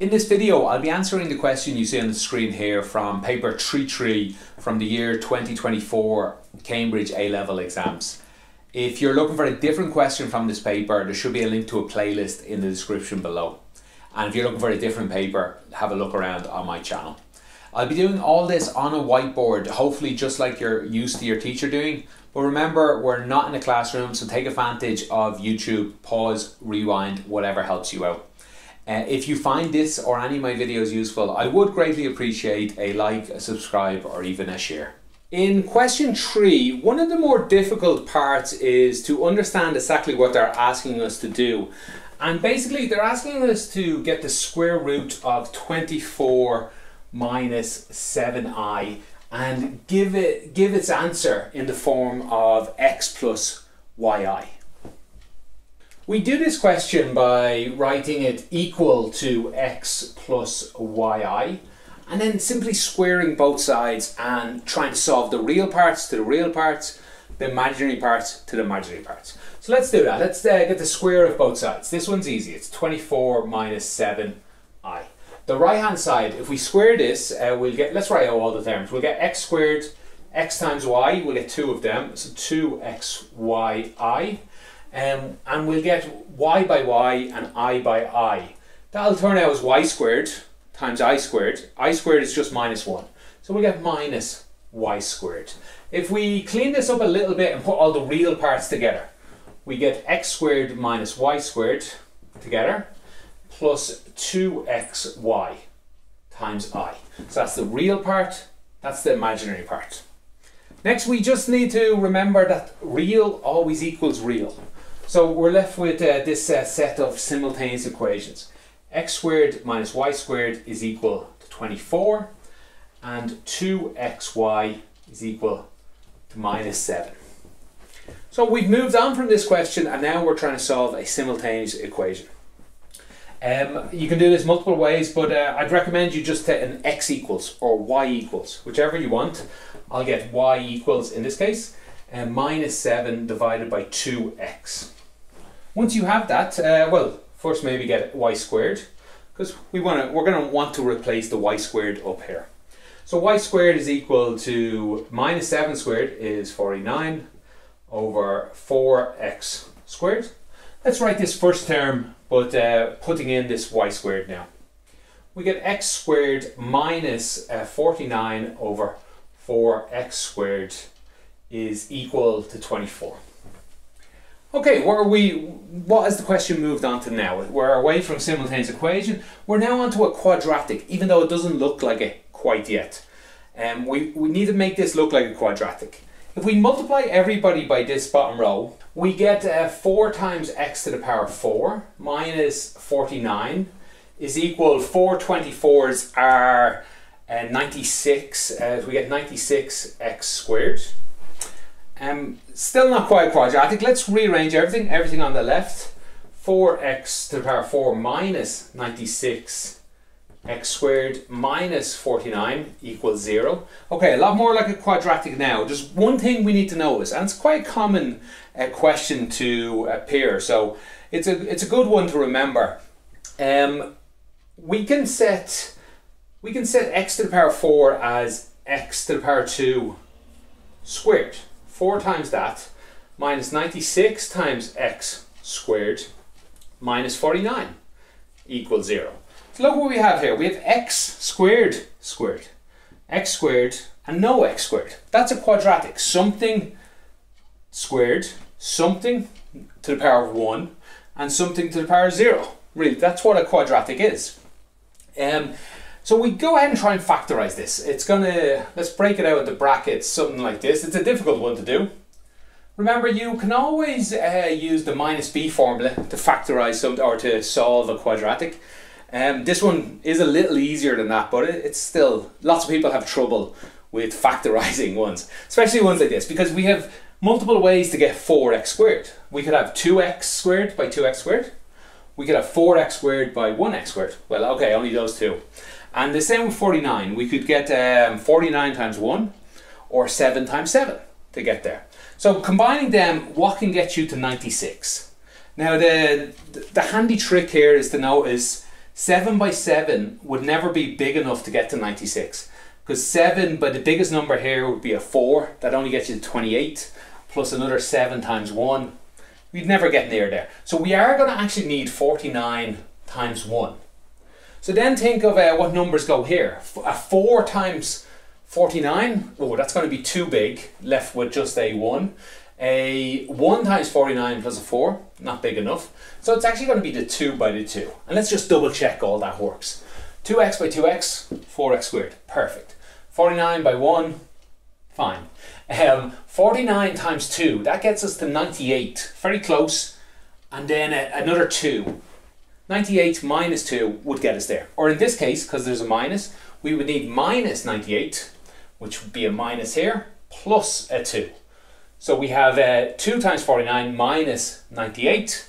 In this video, I'll be answering the question you see on the screen here from paper 3.3 from the year 2024 Cambridge A-level exams. If you're looking for a different question from this paper, there should be a link to a playlist in the description below. And if you're looking for a different paper, have a look around on my channel. I'll be doing all this on a whiteboard, hopefully just like you're used to your teacher doing. But remember, we're not in a classroom, so take advantage of YouTube, pause, rewind, whatever helps you out. Uh, if you find this or any of my videos useful, I would greatly appreciate a like, a subscribe, or even a share. In question three, one of the more difficult parts is to understand exactly what they're asking us to do. And basically, they're asking us to get the square root of 24 minus 7i and give it give its answer in the form of x plus yi. We do this question by writing it equal to x plus yi and then simply squaring both sides and trying to solve the real parts to the real parts, the imaginary parts to the imaginary parts. So let's do that. Let's uh, get the square of both sides. This one's easy. It's 24 minus 7i. The right hand side, if we square this, uh, we'll get, let's write out all the terms. We'll get x squared, x times y, we'll get two of them, so 2xyi. Um, and we'll get y by y and i by i. That'll turn out as y squared times i squared. i squared is just minus 1. So we'll get minus y squared. If we clean this up a little bit and put all the real parts together, we get x squared minus y squared together plus 2xy times i. So that's the real part, that's the imaginary part. Next, we just need to remember that real always equals real. So we're left with uh, this uh, set of simultaneous equations. x squared minus y squared is equal to 24 and 2xy is equal to minus 7. So we've moved on from this question and now we're trying to solve a simultaneous equation. Um, you can do this multiple ways, but uh, I'd recommend you just take an x equals or y equals, whichever you want. I'll get y equals, in this case, uh, minus 7 divided by 2x. Once you have that, uh, well, first maybe get y squared, because we wanna, we're going to want to replace the y squared up here. So y squared is equal to minus 7 squared is 49 over 4x squared. Let's write this first term, but uh, putting in this y squared now. We get x squared minus, uh, 49 over 4x squared is equal to 24. Okay, what are we? What has the question moved on to now? We're away from simultaneous equation. We're now onto a quadratic, even though it doesn't look like it quite yet. Um, we, we need to make this look like a quadratic. If we multiply everybody by this bottom row, we get uh, 4 times x to the power 4 minus 49 is equal, 4 24s are uh, 96, uh, we get 96x squared. Um, still not quite quadratic. Let's rearrange everything. Everything on the left. 4x to the power 4 minus 96 x squared minus 49 equals 0. Okay, a lot more like a quadratic now. Just one thing we need to notice, and it's quite a common uh, question to appear, so it's a, it's a good one to remember. Um, we can set we can set x to the power 4 as x to the power 2 squared. 4 times that minus 96 times x squared minus 49 equals 0. So look what we have here. We have x squared squared, x squared, and no x squared. That's a quadratic. Something squared, something to the power of 1, and something to the power of 0. Really, that's what a quadratic is. Um, so we go ahead and try and factorize this. It's gonna, let's break it out into brackets, something like this. It's a difficult one to do. Remember, you can always uh, use the minus b formula to factorize something or to solve a quadratic. Um, this one is a little easier than that, but it, it's still, lots of people have trouble with factorizing ones, especially ones like this, because we have multiple ways to get 4x squared. We could have 2x squared by 2x squared. We could have 4x squared by 1x squared. Well, okay, only those two. And the same with 49. We could get um, 49 times 1 or 7 times 7 to get there. So combining them, what can get you to 96? Now the, the handy trick here is to notice 7 by 7 would never be big enough to get to 96. Because 7, but the biggest number here would be a 4. That only gets you to 28. Plus another 7 times 1. We'd never get near there. So we are going to actually need 49 times 1. So then think of uh, what numbers go here. A 4 times 49, oh, that's going to be too big, left with just a 1. A 1 times 49 plus a 4, not big enough. So it's actually going to be the 2 by the 2. And let's just double check all that works. 2x by 2x, 4x squared. Perfect. 49 by 1, fine. Um, 49 times 2, that gets us to 98. Very close. And then uh, another 2. 98 minus 2 would get us there. Or in this case, because there's a minus, we would need minus 98, which would be a minus here, plus a 2. So we have uh, 2 times 49 minus 98,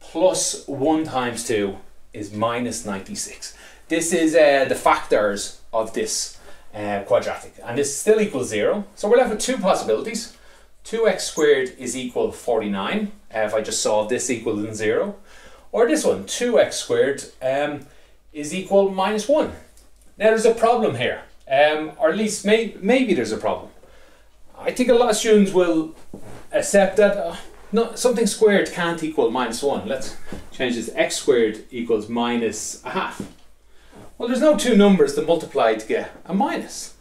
plus 1 times 2 is minus 96. This is uh, the factors of this uh, quadratic, and this still equals 0. So we're left with two possibilities. 2x squared is equal 49, uh, if I just solve this equal than 0. Or this one, 2x squared um, is equal minus 1. Now there's a problem here, um, or at least may, maybe there's a problem. I think a lot of students will accept that uh, no, something squared can't equal minus 1. Let's change this. x squared equals minus a half. Well, there's no two numbers to multiply to get a minus.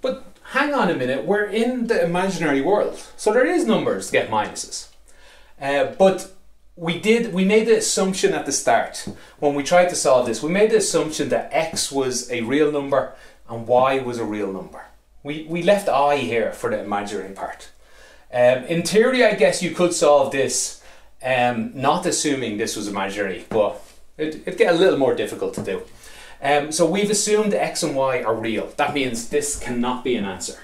But hang on a minute, we're in the imaginary world. So there is numbers to get minuses. Uh, but we did we made the assumption at the start when we tried to solve this we made the assumption that x was a real number and y was a real number. We we left i here for the imaginary part. Um, in theory i guess you could solve this um, not assuming this was imaginary but it, it'd get a little more difficult to do. Um, so we've assumed x and y are real. That means this cannot be an answer.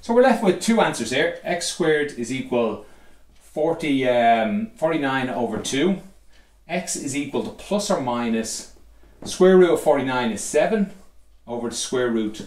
So we're left with two answers here. X squared is equal 40, um, 49 over 2. x is equal to plus or minus square root of 49 is 7 over the square root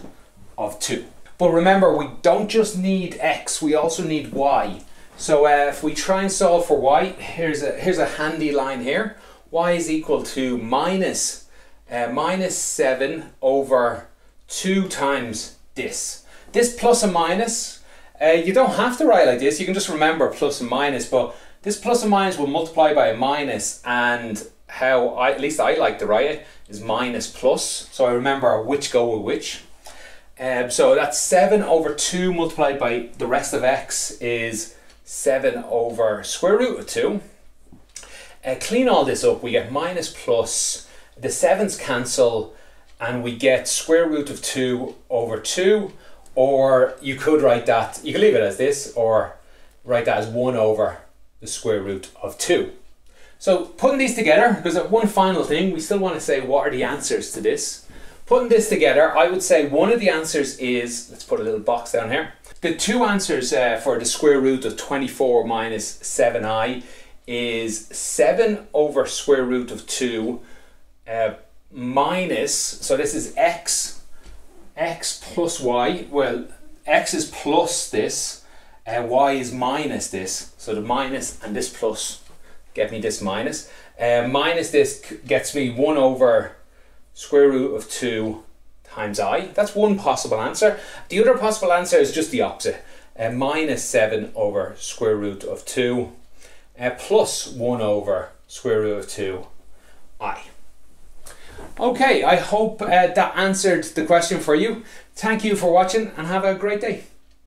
of 2. But remember, we don't just need x, we also need y. So uh, if we try and solve for y, here's a, here's a handy line here. y is equal to minus, uh, minus 7 over 2 times this. This plus and minus uh, you don't have to write like this, you can just remember plus and minus, but this plus and minus will multiply by a minus and how I, at least I like to write it is minus plus, so I remember which go with which. Um, so that's 7 over 2 multiplied by the rest of x is 7 over square root of 2. Uh, clean all this up, we get minus plus, the 7's cancel, and we get square root of 2 over 2 or you could write that, you could leave it as this, or write that as 1 over the square root of 2. So putting these together, because one final thing, we still want to say what are the answers to this. Putting this together, I would say one of the answers is, let's put a little box down here. The two answers uh, for the square root of 24 minus 7i is 7 over square root of 2 uh, minus, so this is x x plus y, well, x is plus this, and y is minus this. So the minus and this plus get me this minus. Uh, minus this gets me 1 over square root of 2 times i. That's one possible answer. The other possible answer is just the opposite. Uh, minus 7 over square root of 2 uh, plus 1 over square root of 2 i. Okay, I hope uh, that answered the question for you. Thank you for watching and have a great day.